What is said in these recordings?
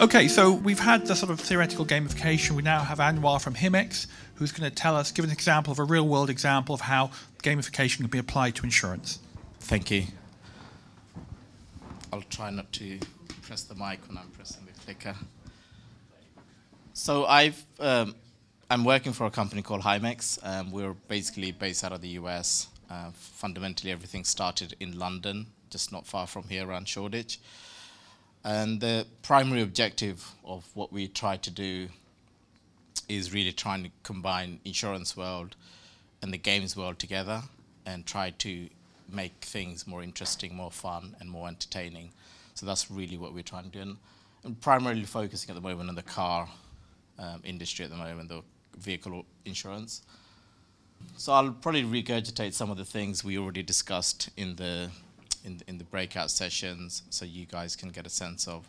Okay, so we've had the sort of theoretical gamification. We now have Anwar from Himex, who's going to tell us, give an example of a real world example of how gamification can be applied to insurance. Thank you. I'll try not to press the mic when I'm pressing the clicker. So I've, um, I'm working for a company called Himex. Um, we're basically based out of the US. Uh, fundamentally, everything started in London, just not far from here around Shoreditch. And the primary objective of what we try to do is really trying to combine insurance world and the games world together and try to make things more interesting, more fun, and more entertaining. So that's really what we're trying to do. And, primarily focusing at the moment on the car um, industry at the moment, the vehicle insurance. So I'll probably regurgitate some of the things we already discussed in the in, in the breakout sessions so you guys can get a sense of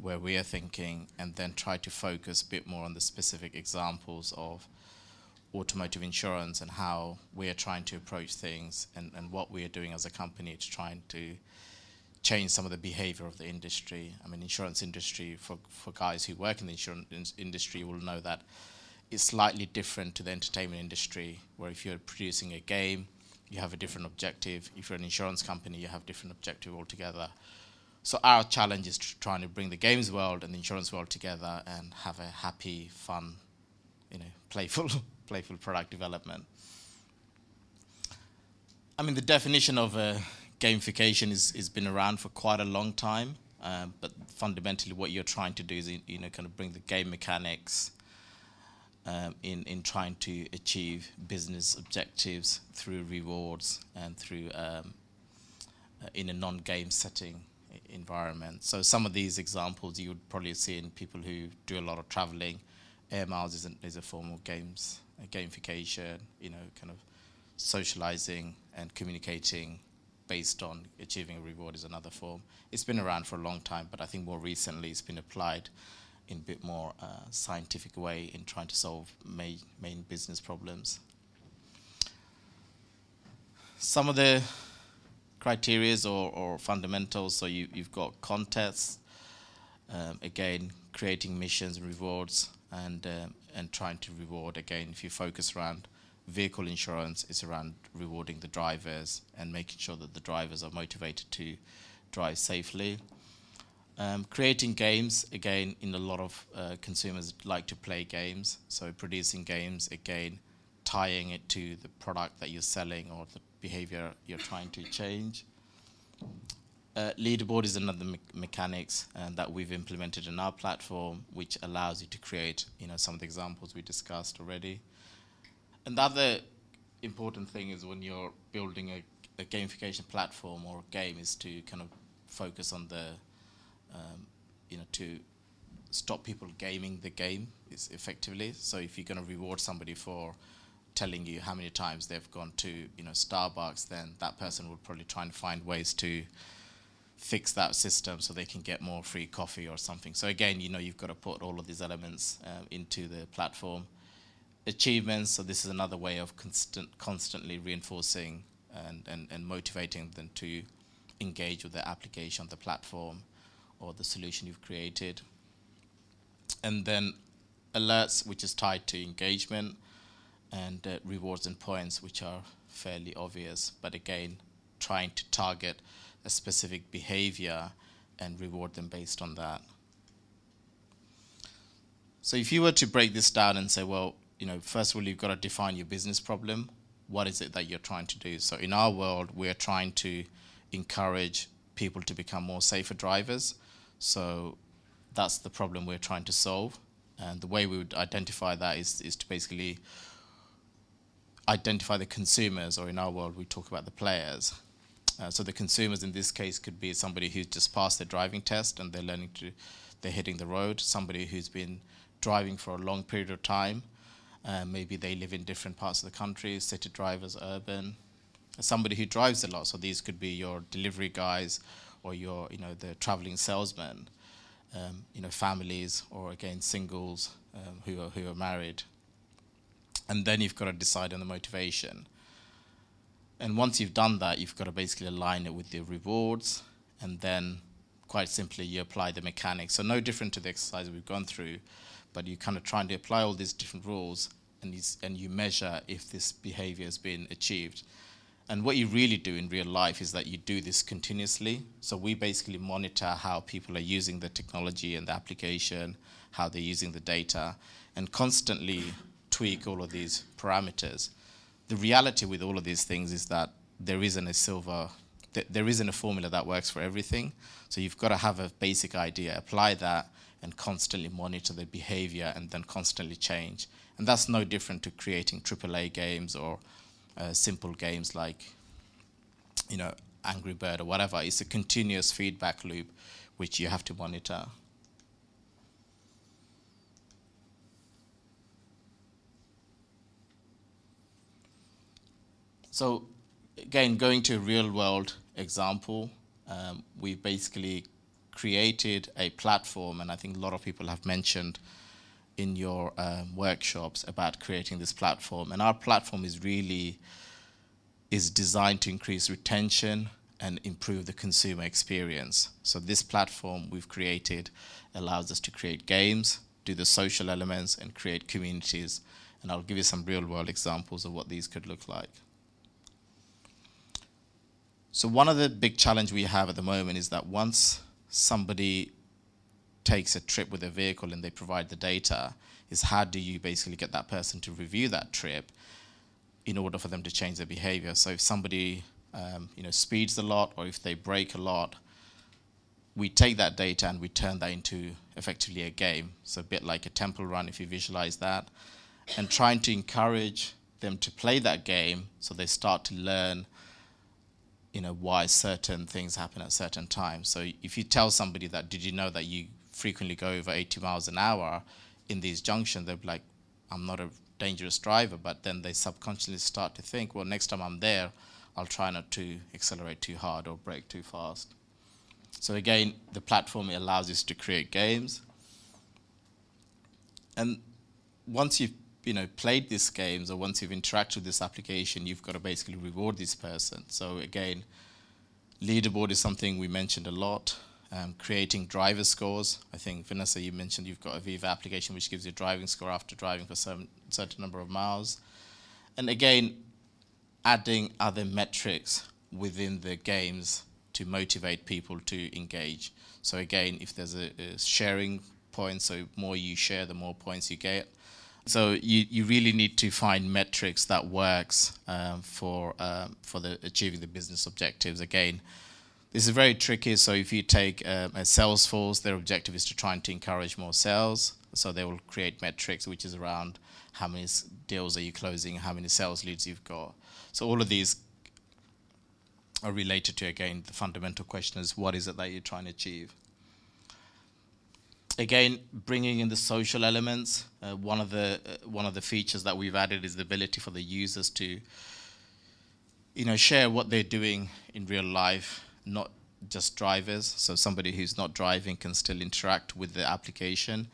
where we are thinking and then try to focus a bit more on the specific examples of automotive insurance and how we are trying to approach things and, and what we are doing as a company to try to change some of the behavior of the industry. I mean, insurance industry, for, for guys who work in the insurance industry will know that it's slightly different to the entertainment industry, where if you're producing a game, you have a different objective. If you're an insurance company, you have different objective altogether. So our challenge is trying to bring the games world and the insurance world together and have a happy, fun, you know, playful, playful product development. I mean, the definition of uh, gamification is has been around for quite a long time, uh, but fundamentally, what you're trying to do is you know kind of bring the game mechanics um, in, in trying to achieve business objectives through rewards and through um, uh, in a non-game setting environment. So some of these examples you would probably see in people who do a lot of traveling. Air miles is a, is a form of games, gamification, you know, kind of socializing and communicating based on achieving a reward is another form. It's been around for a long time, but I think more recently it's been applied in a bit more uh, scientific way in trying to solve main, main business problems. Some of the criterias or, or fundamentals, so you, you've got contests, um, again, creating missions and rewards, and, um, and trying to reward, again, if you focus around vehicle insurance, it's around rewarding the drivers and making sure that the drivers are motivated to drive safely. Um, creating games, again, in a lot of uh, consumers like to play games. So producing games, again, tying it to the product that you're selling or the behavior you're trying to change. Uh, leaderboard is another me mechanics uh, that we've implemented in our platform, which allows you to create, you know, some of the examples we discussed already. And the other important thing is when you're building a, a gamification platform or a game is to kind of focus on the um, you know, to stop people gaming the game is effectively. So if you're going to reward somebody for telling you how many times they've gone to, you know, Starbucks, then that person will probably try and find ways to fix that system so they can get more free coffee or something. So again, you know, you've got to put all of these elements uh, into the platform. Achievements, so this is another way of constant, constantly reinforcing and, and, and motivating them to engage with the application, the platform or the solution you've created. And then alerts, which is tied to engagement, and uh, rewards and points, which are fairly obvious, but again, trying to target a specific behavior and reward them based on that. So if you were to break this down and say, well, you know, first of all, you've got to define your business problem. What is it that you're trying to do? So in our world, we're trying to encourage people to become more safer drivers. So that's the problem we're trying to solve. And the way we would identify that is, is to basically identify the consumers, or in our world, we talk about the players. Uh, so the consumers in this case could be somebody who's just passed their driving test and they're learning to, they're hitting the road, somebody who's been driving for a long period of time. Uh, maybe they live in different parts of the country, city drivers, urban. Somebody who drives a lot, so these could be your delivery guys or your, you know, the traveling salesman, um, you know, families or again singles um, who are who are married. And then you've got to decide on the motivation. And once you've done that, you've got to basically align it with the rewards and then quite simply you apply the mechanics. So no different to the exercise we've gone through, but you're kind of trying to apply all these different rules and, and you measure if this behavior has been achieved. And what you really do in real life is that you do this continuously. So we basically monitor how people are using the technology and the application, how they're using the data, and constantly tweak all of these parameters. The reality with all of these things is that there isn't a silver, there isn't a formula that works for everything. So you've got to have a basic idea, apply that, and constantly monitor the behavior and then constantly change. And that's no different to creating AAA games or uh, simple games like, you know, Angry Bird or whatever. It's a continuous feedback loop which you have to monitor. So again, going to a real world example, um, we basically created a platform, and I think a lot of people have mentioned in your um, workshops about creating this platform. And our platform is really is designed to increase retention and improve the consumer experience. So this platform we've created allows us to create games, do the social elements, and create communities. And I'll give you some real world examples of what these could look like. So one of the big challenge we have at the moment is that once somebody takes a trip with a vehicle and they provide the data is how do you basically get that person to review that trip in order for them to change their behavior. So if somebody um, you know speeds a lot or if they brake a lot, we take that data and we turn that into effectively a game. So a bit like a temple run if you visualize that, and trying to encourage them to play that game so they start to learn you know why certain things happen at certain times. So if you tell somebody that did you know that you frequently go over 80 miles an hour in these junctions, they're like, I'm not a dangerous driver, but then they subconsciously start to think, well, next time I'm there, I'll try not to accelerate too hard or brake too fast. So again, the platform allows us to create games. And once you've you know played these games or once you've interacted with this application, you've got to basically reward this person. So again, leaderboard is something we mentioned a lot um, creating driver scores. I think, Vanessa, you mentioned you've got a Viva application which gives you a driving score after driving for some certain number of miles. And again, adding other metrics within the games to motivate people to engage. So again, if there's a, a sharing point, so more you share, the more points you get. So you, you really need to find metrics that works um, for um, for the achieving the business objectives. Again, this is very tricky. So if you take um, a Salesforce, their objective is to try and to encourage more sales. So they will create metrics, which is around how many deals are you closing, how many sales leads you've got. So all of these are related to again the fundamental question is what is it that you're trying to achieve. Again, bringing in the social elements. Uh, one of the uh, one of the features that we've added is the ability for the users to, you know, share what they're doing in real life not just drivers. So somebody who's not driving can still interact with the application,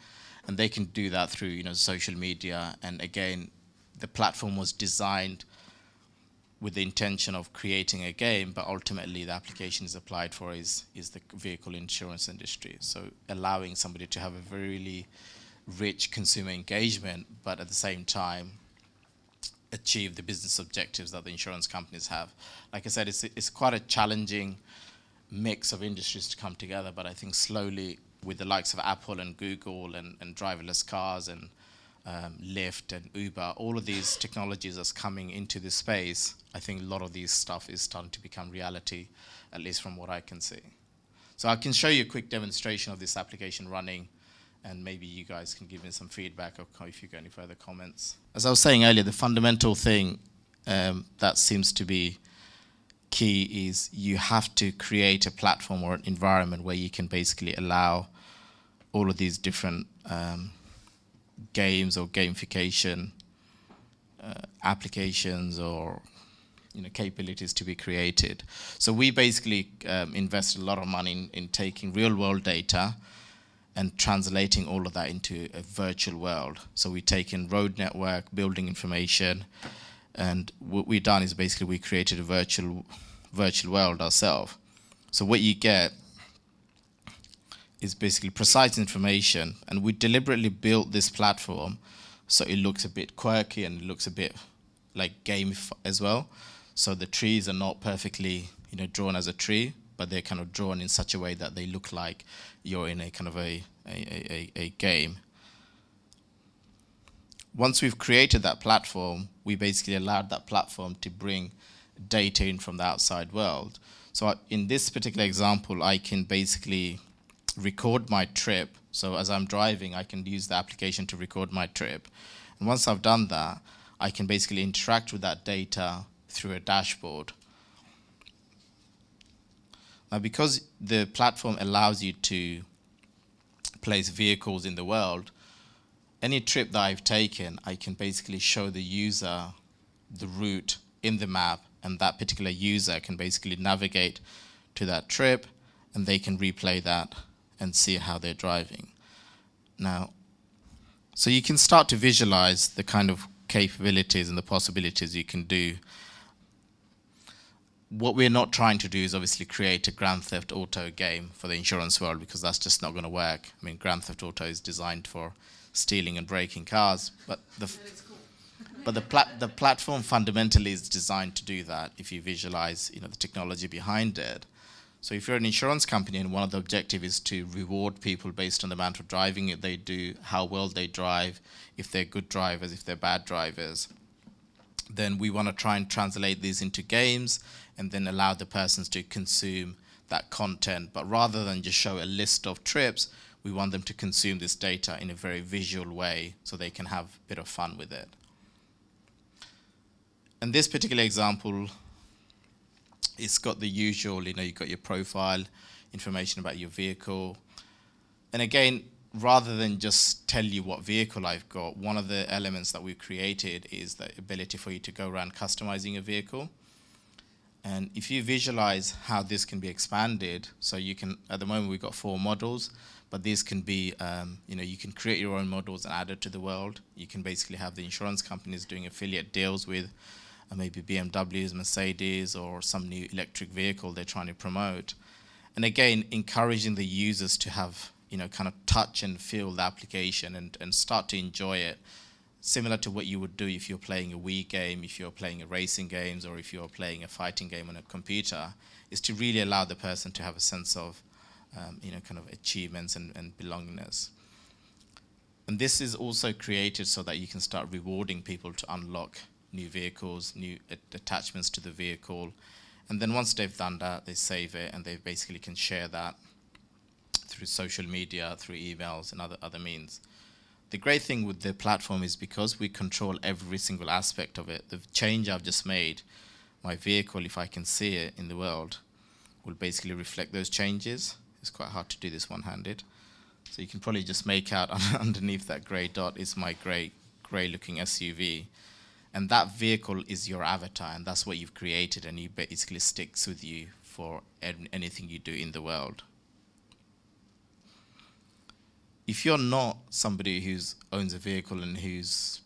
and they can do that through you know social media. And again, the platform was designed with the intention of creating a game, but ultimately the application is applied for is is the vehicle insurance industry. So allowing somebody to have a really rich consumer engagement, but at the same time achieve the business objectives that the insurance companies have. Like I said, it's it's quite a challenging mix of industries to come together, but I think slowly with the likes of Apple and Google and, and driverless cars and um, Lyft and Uber, all of these technologies that's coming into this space, I think a lot of these stuff is starting to become reality, at least from what I can see. So I can show you a quick demonstration of this application running and maybe you guys can give me some feedback or if you've got any further comments. As I was saying earlier, the fundamental thing um, that seems to be key is you have to create a platform or an environment where you can basically allow all of these different um, games or gamification uh, applications or you know capabilities to be created. So we basically um, invest a lot of money in, in taking real world data and translating all of that into a virtual world. So we take in road network, building information, and what we've done is basically we created a virtual virtual world ourselves. So what you get is basically precise information, and we deliberately built this platform so it looks a bit quirky and it looks a bit like game as well. So the trees are not perfectly, you know, drawn as a tree, but they're kind of drawn in such a way that they look like you're in a kind of a, a, a, a game. Once we've created that platform, we basically allowed that platform to bring data in from the outside world. So in this particular example, I can basically record my trip. So as I'm driving, I can use the application to record my trip. And once I've done that, I can basically interact with that data through a dashboard. Now, because the platform allows you to place vehicles in the world, any trip that I've taken, I can basically show the user the route in the map, and that particular user can basically navigate to that trip, and they can replay that and see how they're driving. Now, so you can start to visualize the kind of capabilities and the possibilities you can do. What we're not trying to do is obviously create a Grand Theft Auto game for the insurance world because that's just not going to work. I mean, Grand Theft Auto is designed for stealing and breaking cars, but the but the plat the platform fundamentally is designed to do that. If you visualize, you know, the technology behind it. So if you're an insurance company and one of the objectives is to reward people based on the amount of driving they do, how well they drive, if they're good drivers, if they're bad drivers, then we want to try and translate these into games and then allow the persons to consume that content. But rather than just show a list of trips, we want them to consume this data in a very visual way so they can have a bit of fun with it. In this particular example, it's got the usual, you know, you've got your profile, information about your vehicle. And again, rather than just tell you what vehicle I've got, one of the elements that we've created is the ability for you to go around customizing a vehicle. And if you visualize how this can be expanded, so you can, at the moment we've got four models, but these can be, um, you know, you can create your own models and add it to the world. You can basically have the insurance companies doing affiliate deals with uh, maybe BMWs, Mercedes, or some new electric vehicle they're trying to promote. And again, encouraging the users to have, you know, kind of touch and feel the application and, and start to enjoy it, similar to what you would do if you're playing a Wii game, if you're playing a racing games, or if you're playing a fighting game on a computer, is to really allow the person to have a sense of, um, you know, kind of achievements and, and belongingness. And this is also created so that you can start rewarding people to unlock new vehicles, new attachments to the vehicle. And then once they've done that, they save it and they basically can share that through social media, through emails and other, other means. The great thing with the platform is because we control every single aspect of it, the change I've just made, my vehicle, if I can see it in the world, will basically reflect those changes. It's quite hard to do this one-handed. So you can probably just make out underneath that grey dot is my grey, grey looking SUV and that vehicle is your avatar and that's what you've created and it basically sticks with you for anything you do in the world if you're not somebody who's owns a vehicle and who's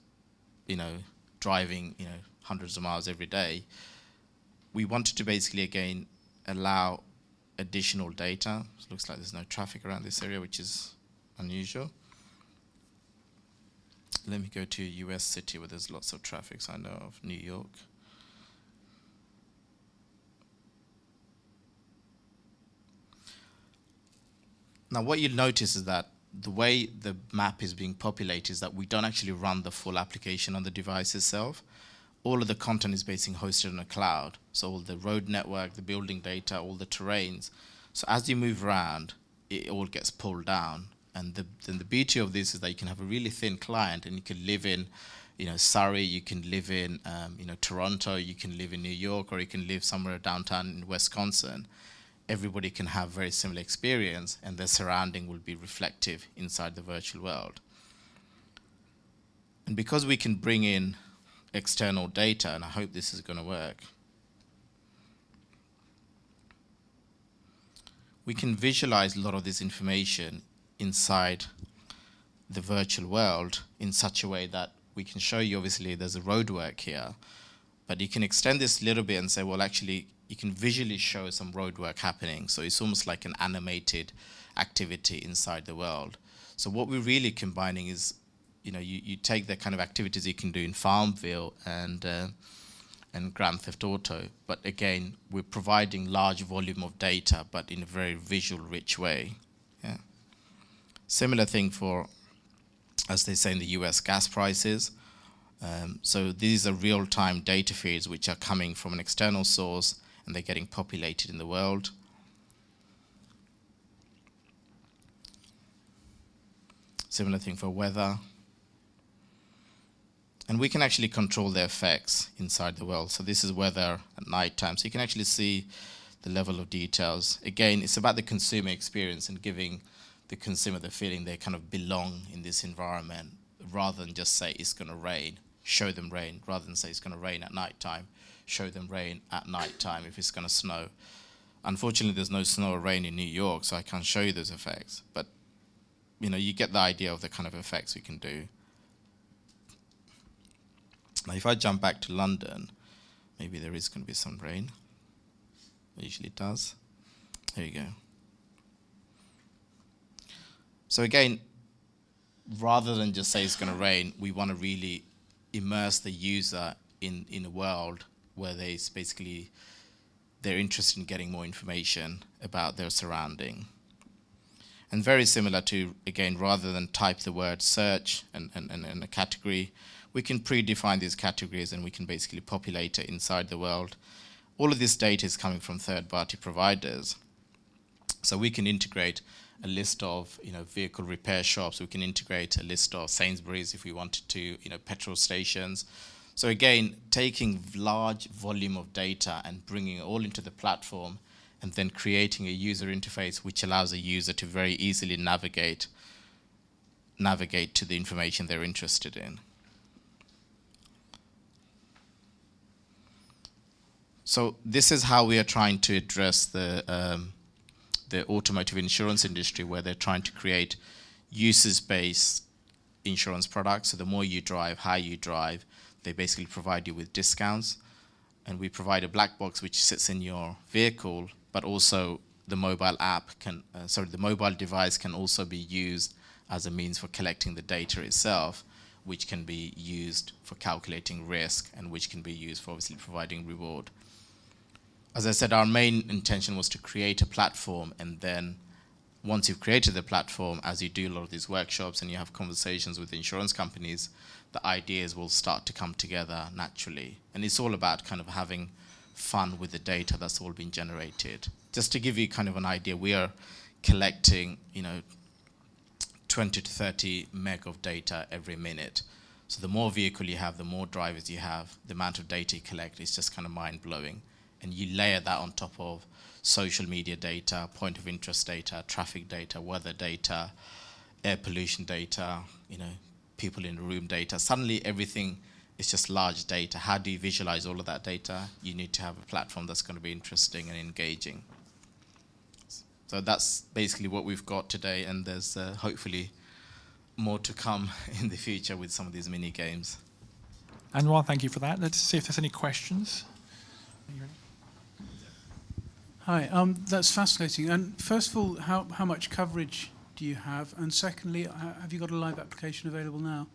you know driving you know hundreds of miles every day we wanted to basically again allow additional data it looks like there's no traffic around this area which is unusual let me go to a US city where there's lots of traffic, so I know of New York. Now what you'll notice is that the way the map is being populated is that we don't actually run the full application on the device itself. All of the content is basically hosted on a cloud. So all the road network, the building data, all the terrains. So as you move around, it all gets pulled down and the, then the beauty of this is that you can have a really thin client and you can live in, you know, Surrey, you can live in, um, you know, Toronto, you can live in New York, or you can live somewhere downtown in Wisconsin. Everybody can have very similar experience and their surrounding will be reflective inside the virtual world. And because we can bring in external data, and I hope this is going to work, we can visualize a lot of this information inside the virtual world in such a way that we can show you obviously there's a roadwork here, but you can extend this a little bit and say, well, actually, you can visually show some roadwork happening. So it's almost like an animated activity inside the world. So what we're really combining is, you know, you, you take the kind of activities you can do in Farmville and uh, and Grand Theft Auto, but again, we're providing large volume of data, but in a very visual, rich way. Yeah. Similar thing for, as they say in the U.S., gas prices. Um, so these are real-time data feeds which are coming from an external source, and they're getting populated in the world. Similar thing for weather. And we can actually control the effects inside the world. So this is weather at night time. So you can actually see the level of details. Again, it's about the consumer experience and giving the consumer the feeling they kind of belong in this environment rather than just say it's going to rain, show them rain, rather than say it's going to rain at night time, show them rain at night time if it's going to snow. Unfortunately, there's no snow or rain in New York, so I can't show you those effects. But you know, you get the idea of the kind of effects we can do. Now, if I jump back to London, maybe there is going to be some rain. Usually it usually does. There you go. So again, rather than just say it's going to rain, we want to really immerse the user in, in a world where they basically they're interested in getting more information about their surrounding and very similar to, again, rather than type the word search and, and, and, a category, we can predefine these categories and we can basically populate it inside the world. All of this data is coming from third-party providers. So we can integrate a list of you know vehicle repair shops. We can integrate a list of Sainsbury's if we wanted to, you know, petrol stations. So again, taking large volume of data and bringing it all into the platform and then creating a user interface which allows a user to very easily navigate navigate to the information they're interested in. So this is how we are trying to address the um, the automotive insurance industry, where they're trying to create usage-based insurance products. So the more you drive, how you drive, they basically provide you with discounts, and we provide a black box which sits in your vehicle but also the mobile app can, uh, sorry, the mobile device can also be used as a means for collecting the data itself, which can be used for calculating risk and which can be used for obviously providing reward. As I said, our main intention was to create a platform and then once you've created the platform, as you do a lot of these workshops and you have conversations with insurance companies, the ideas will start to come together naturally. And it's all about kind of having fun with the data that's all been generated. Just to give you kind of an idea, we are collecting, you know, 20 to 30 meg of data every minute. So the more vehicle you have, the more drivers you have, the amount of data you collect is just kind of mind blowing. And you layer that on top of social media data, point of interest data, traffic data, weather data, air pollution data, you know, people in the room data. Suddenly everything is just large data. How do you visualize all of that data? You need to have a platform that's going to be interesting and engaging. So that's basically what we've got today, and there's uh, hopefully more to come in the future with some of these mini games. Anwar, thank you for that. Let's see if there's any questions. Hi, um, that's fascinating. And first of all, how, how much coverage do you have? And secondly, have you got a live application available now?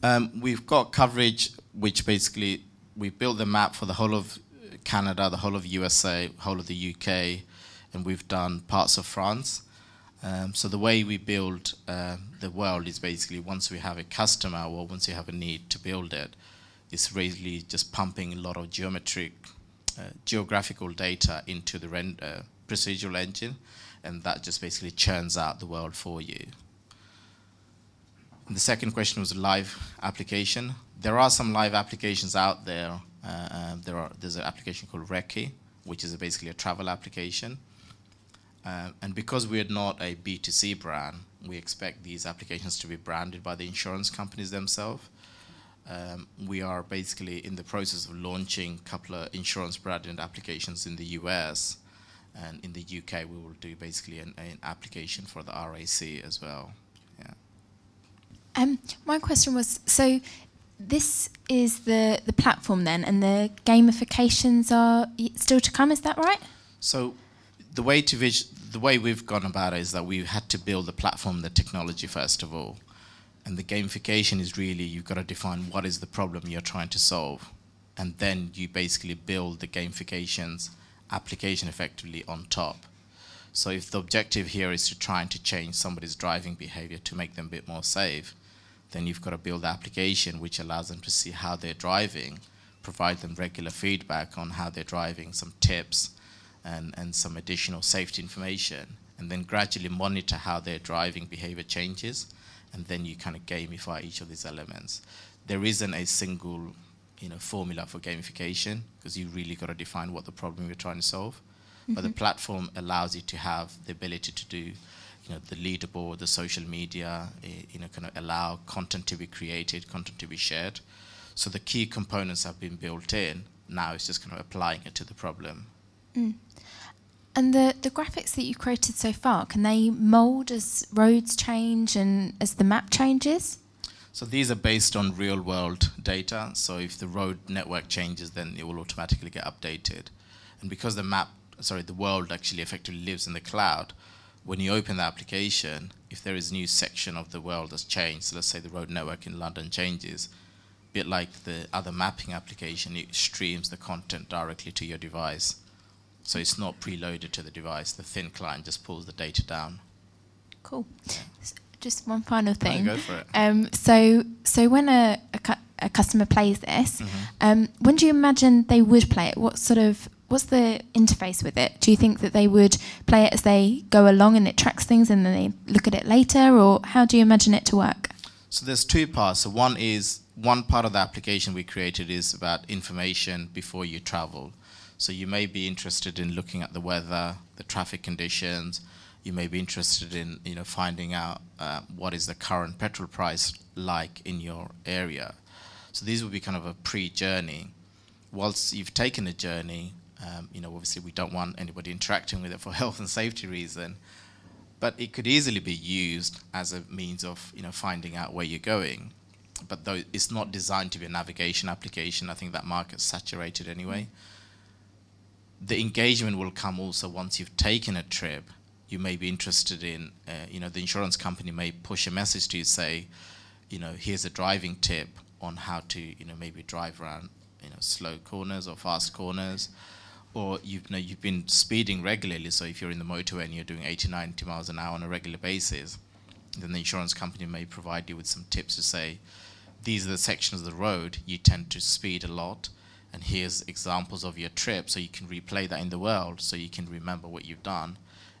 Um, we've got coverage which basically we built the map for the whole of Canada, the whole of USA, whole of the UK, and we've done parts of France. Um, so the way we build uh, the world is basically once we have a customer or once you have a need to build it, it's really just pumping a lot of geometric, geographical data into the uh, procedural engine, and that just basically churns out the world for you. And the second question was a live application. There are some live applications out there. Uh, uh, there are, there's an application called Recce, which is a basically a travel application. Uh, and because we're not a B2C brand, we expect these applications to be branded by the insurance companies themselves. Um, we are basically in the process of launching a couple of insurance branded applications in the US. And in the UK, we will do basically an, an application for the RAC as well. Yeah. Um, my question was so this is the, the platform then, and the gamifications are still to come, is that right? So the way to vis- the way we've gone about it is that we had to build the platform, the technology first of all, and the gamification is really you've got to define what is the problem you're trying to solve, and then you basically build the gamifications application effectively on top. So if the objective here is to try and to change somebody's driving behavior to make them a bit more safe, then you've got to build the application which allows them to see how they're driving, provide them regular feedback on how they're driving, some tips, and, and some additional safety information, and then gradually monitor how their driving behavior changes, and then you kind of gamify each of these elements. There isn't a single you know, formula for gamification because you really got to define what the problem you're trying to solve. Mm-hmm. But the mm-hmm. platform allows you to have the ability to do, you know, the leaderboard, the social media, uh, you know, kind of allow content to be created, content to be shared. So the key components have been built in. Now it's just kind of applying it to the problem. Mm. And the, the graphics that you created so far, can they mold as roads change and as the map changes? So these are based on real world data. So if the road network changes, then it will automatically get updated. And because the map, sorry, the world actually effectively lives in the cloud, when you open the application, if there is a new section of the world that's changed, so let's say the road network in London changes, a bit like the other mapping application, it streams the content directly to your device. So it's not preloaded to the device. The thin client just pulls the data down. Cool. Just one final thing. go for it. Um, so, so when a, a, cu- a customer plays this, mm-hmm. um, when do you imagine they would play it? What sort of what's the interface with it? Do you think that they would play it as they go along and it tracks things and then they look at it later, or how do you imagine it to work? So there's two parts. So one is one part of the application we created is about information before you travel. So you may be interested in looking at the weather, the traffic conditions, you may be interested in you know finding out uh, what is the current petrol price like in your area. So these will be kind of a pre-journey. Whilst you've taken a journey, um, you know obviously we don't want anybody interacting with it for health and safety reason, but it could easily be used as a means of you know finding out where you're going. But though it's not designed to be a navigation application, I think that market's saturated anyway. The engagement will come also once you've taken a trip you may be interested in, uh, you know, the insurance company may push a message to you, say, you know, here's a driving tip on how to, you know, maybe drive around, you know, slow corners or fast corners, or you've, you know, you've been speeding regularly. So if you're in the motorway and you're doing 80, 90 miles an hour on a regular basis, then the insurance company may provide you with some tips to say, these are the sections of the road you tend to speed a lot, and here's examples of your trip, so you can replay that in the world, so you can remember what you've done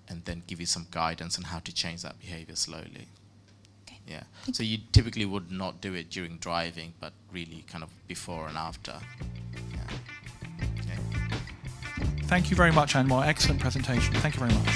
and then give you some guidance on how to change that behavior slowly. Okay. Yeah. So you typically would not do it during driving, but really kind of before and after. Yeah. Thank you very much, Anwar. Excellent presentation. Thank you very much.